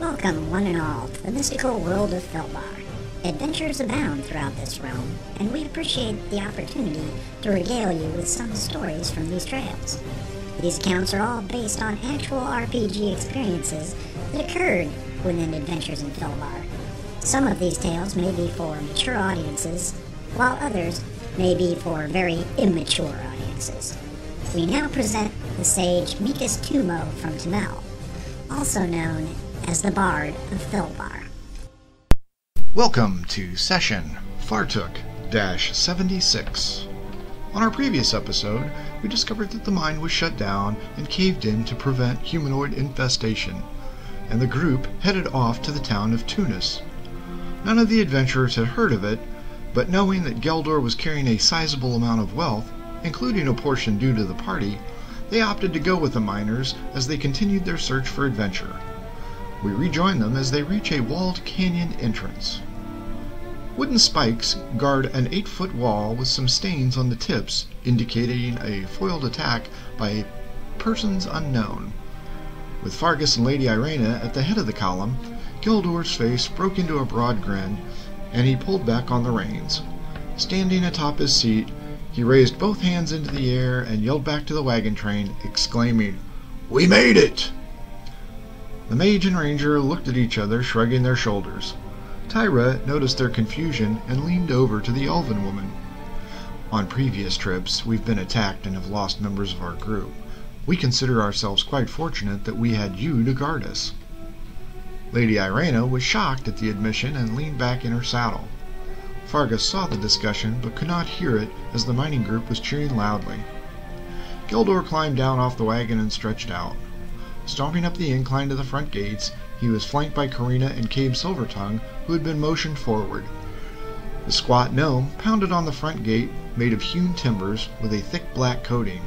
Welcome, one and all, to the mystical world of Filbar. Adventures abound throughout this realm, and we appreciate the opportunity to regale you with some stories from these trails. These accounts are all based on actual RPG experiences that occurred within Adventures in Filbar. Some of these tales may be for mature audiences, while others may be for very immature audiences. We now present the sage Mikas Tumo from Tamel, also known as the Bard of. Welcome to session Fartook 76. On our previous episode, we discovered that the mine was shut down and caved in to prevent humanoid infestation, and the group headed off to the town of Tunis. None of the adventurers had heard of it, but knowing that Geldor was carrying a sizable amount of wealth, including a portion due to the party, they opted to go with the miners as they continued their search for adventure. We rejoin them as they reach a walled canyon entrance. Wooden spikes guard an eight foot wall with some stains on the tips indicating a foiled attack by persons unknown. With Fargus and Lady Irena at the head of the column, Gildor's face broke into a broad grin, and he pulled back on the reins. Standing atop his seat, he raised both hands into the air and yelled back to the wagon train, exclaiming, We made it! The mage and ranger looked at each other, shrugging their shoulders. Tyra noticed their confusion and leaned over to the elven woman. On previous trips, we've been attacked and have lost members of our group. We consider ourselves quite fortunate that we had you to guard us. Lady Irena was shocked at the admission and leaned back in her saddle. Fargus saw the discussion but could not hear it as the mining group was cheering loudly. Gildor climbed down off the wagon and stretched out. Stomping up the incline to the front gates, he was flanked by Karina and Cabe Silvertongue, who had been motioned forward. The squat gnome pounded on the front gate, made of hewn timbers with a thick black coating.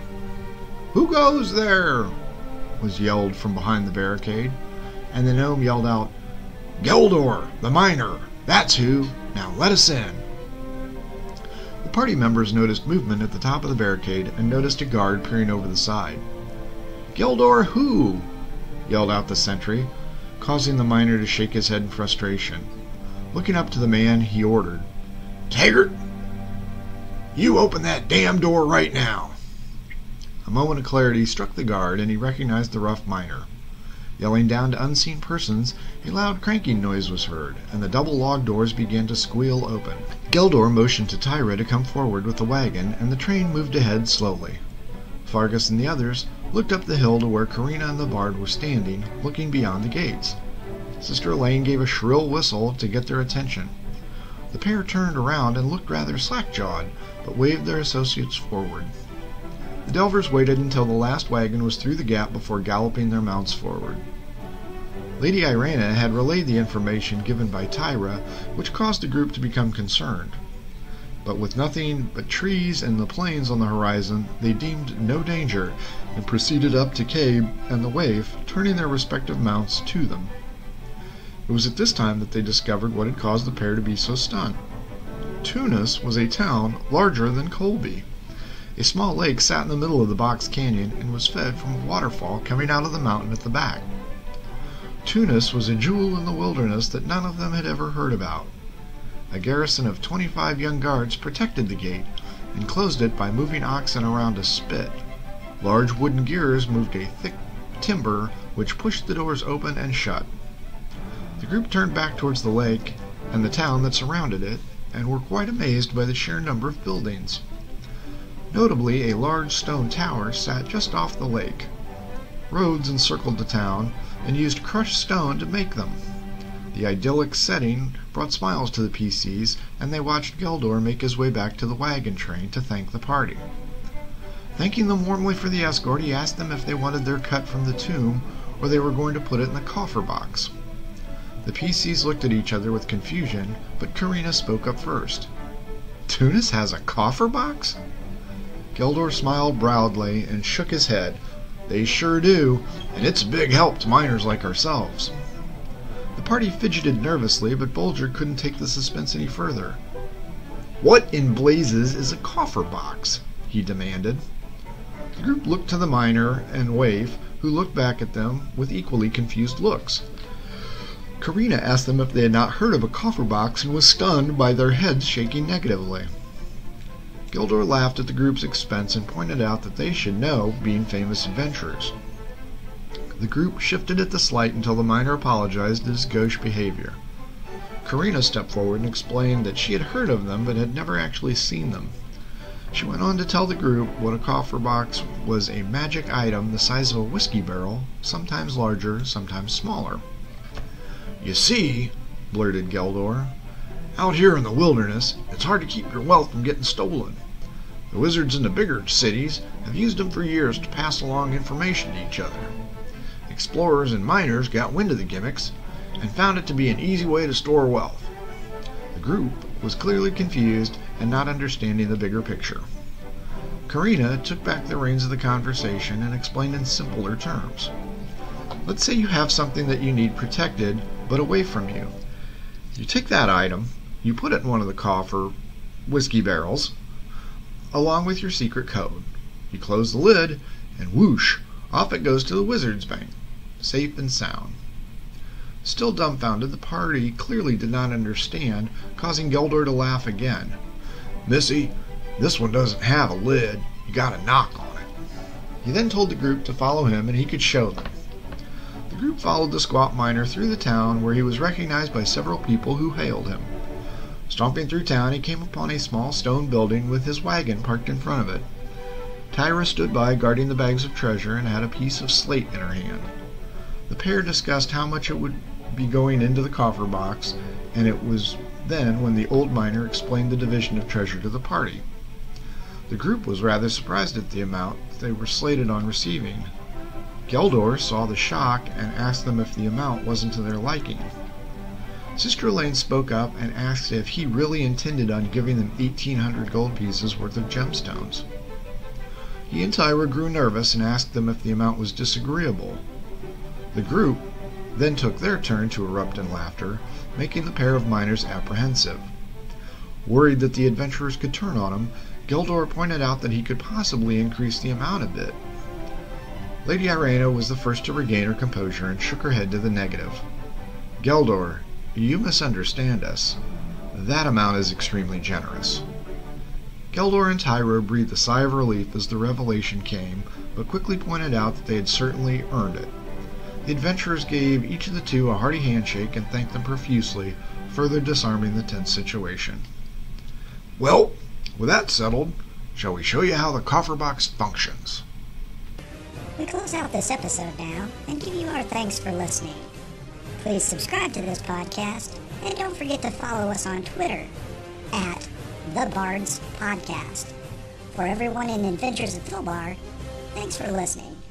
Who goes there? was yelled from behind the barricade, and the gnome yelled out, Geldor, the miner, that's who. Now let us in. The party members noticed movement at the top of the barricade and noticed a guard peering over the side. Geldor who? Yelled out the sentry, causing the miner to shake his head in frustration. Looking up to the man, he ordered, Taggart, you open that damn door right now. A moment of clarity struck the guard, and he recognized the rough miner. Yelling down to unseen persons, a loud cranking noise was heard, and the double log doors began to squeal open. Geldor motioned to Tyra to come forward with the wagon, and the train moved ahead slowly. Fargus and the others looked up the hill to where Karina and the bard were standing, looking beyond the gates. Sister Elaine gave a shrill whistle to get their attention. The pair turned around and looked rather slack-jawed, but waved their associates forward. The Delvers waited until the last wagon was through the gap before galloping their mounts forward. Lady Irena had relayed the information given by Tyra, which caused the group to become concerned. But with nothing but trees and the plains on the horizon, they deemed no danger and proceeded up to Cabe and the waif, turning their respective mounts to them. It was at this time that they discovered what had caused the pair to be so stunned. Tunis was a town larger than Colby. A small lake sat in the middle of the box canyon and was fed from a waterfall coming out of the mountain at the back. Tunis was a jewel in the wilderness that none of them had ever heard about. A garrison of 25 young guards protected the gate and closed it by moving oxen around a spit. Large wooden gears moved a thick timber which pushed the doors open and shut. The group turned back towards the lake and the town that surrounded it and were quite amazed by the sheer number of buildings. Notably, a large stone tower sat just off the lake. Roads encircled the town and used crushed stone to make them. The idyllic setting brought smiles to the PCs, and they watched Geldor make his way back to the wagon train to thank the party. Thanking them warmly for the escort, he asked them if they wanted their cut from the tomb or they were going to put it in the coffer box. The PCs looked at each other with confusion, but Karina spoke up first. Tunis has a coffer box? Geldor smiled proudly and shook his head. They sure do, and it's a big help to miners like ourselves. The party fidgeted nervously, but Bolger couldn't take the suspense any further. What in blazes is a coffer box? he demanded. The group looked to the miner and waif, who looked back at them with equally confused looks. Karina asked them if they had not heard of a coffer box and was stunned by their heads shaking negatively. Gildor laughed at the group's expense and pointed out that they should know, being famous adventurers. The group shifted at the slight until the miner apologized at his gauche behavior. Karina stepped forward and explained that she had heard of them but had never actually seen them. She went on to tell the group what a coffer box was a magic item the size of a whiskey barrel, sometimes larger, sometimes smaller. You see, blurted Geldor, out here in the wilderness, it's hard to keep your wealth from getting stolen. The wizards in the bigger cities have used them for years to pass along information to each other. Explorers and miners got wind of the gimmicks and found it to be an easy way to store wealth. The group was clearly confused and not understanding the bigger picture. Karina took back the reins of the conversation and explained in simpler terms. Let's say you have something that you need protected, but away from you. You take that item, you put it in one of the coffer whiskey barrels, along with your secret code. You close the lid, and whoosh, off it goes to the wizard's bank safe and sound. Still dumbfounded, the party clearly did not understand, causing Geldor to laugh again. Missy, this one doesn't have a lid. You gotta knock on it. He then told the group to follow him and he could show them. The group followed the squat miner through the town where he was recognized by several people who hailed him. Stomping through town, he came upon a small stone building with his wagon parked in front of it. Tyra stood by guarding the bags of treasure and had a piece of slate in her hand. The pair discussed how much it would be going into the coffer box, and it was then when the old miner explained the division of treasure to the party. The group was rather surprised at the amount they were slated on receiving. Geldor saw the shock and asked them if the amount wasn't to their liking. Sister Elaine spoke up and asked if he really intended on giving them 1,800 gold pieces worth of gemstones. He and Tyra grew nervous and asked them if the amount was disagreeable. The group then took their turn to erupt in laughter, making the pair of miners apprehensive. Worried that the adventurers could turn on him, Geldor pointed out that he could possibly increase the amount a bit. Lady Irena was the first to regain her composure and shook her head to the negative. Geldor, you misunderstand us. That amount is extremely generous. Geldor and Tyra breathed a sigh of relief as the revelation came, but quickly pointed out that they had certainly earned it. The adventurers gave each of the two a hearty handshake and thanked them profusely, further disarming the tense situation. Well, with that settled, shall we show you how the coffer box functions? We close out this episode now and give you our thanks for listening. Please subscribe to this podcast and don't forget to follow us on Twitter at The Bards Podcast. For everyone in Adventures of Filbar, thanks for listening.